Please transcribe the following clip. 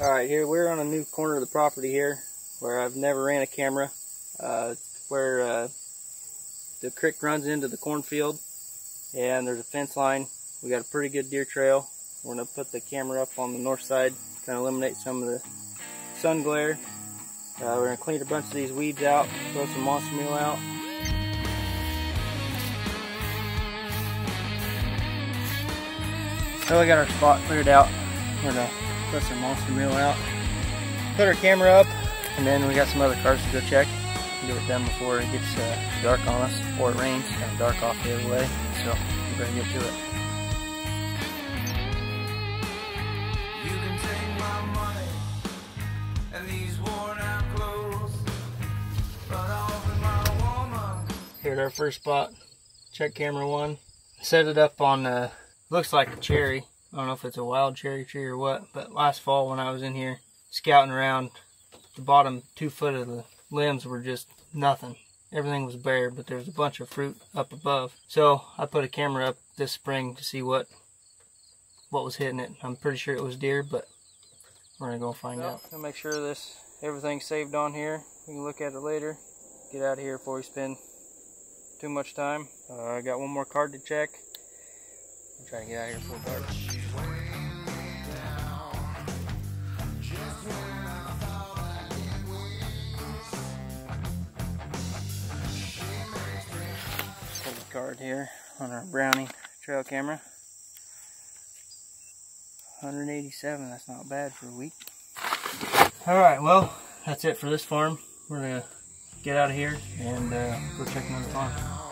Alright, here we're on a new corner of the property here where I've never ran a camera. Uh, where uh, the creek runs into the cornfield and there's a fence line. We got a pretty good deer trail. We're going to put the camera up on the north side, kind of eliminate some of the sun glare. Uh, we're going to clean a bunch of these weeds out, throw some monster meal out. So we got our spot cleared out. We're to put some monster meal out, put our camera up, and then we got some other cars to go check. Get it done before it gets uh, dark on us, before it rains. It's kind of dark off the other way, so we better get to it. You can take my money and these worn out clothes, but I'll be my woman. Here's our first spot. Check camera one. Set it up on, uh, looks like a cherry. I don't know if it's a wild cherry tree or what, but last fall when I was in here scouting around, the bottom two foot of the limbs were just nothing. Everything was bare, but there was a bunch of fruit up above. So I put a camera up this spring to see what what was hitting it. I'm pretty sure it was deer, but we're gonna go find out. I'll make sure this everything's saved on here. We can look at it later. Get out of here before we spend too much time. Uh, I got one more card to check. I'm trying to get out of here before dark. Card here on our Browning trail camera. 187, that's not bad for a week. Alright, well, that's it for this farm. We're gonna get out of here and uh, go check another farm.